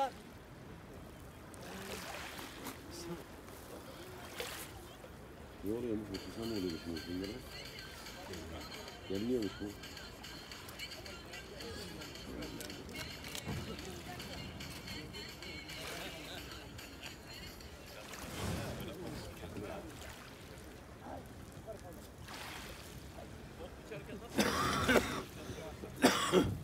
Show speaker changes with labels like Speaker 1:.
Speaker 1: 딱. 이거는 연구 부산에 내리시는 분들 연리형 구. Huh.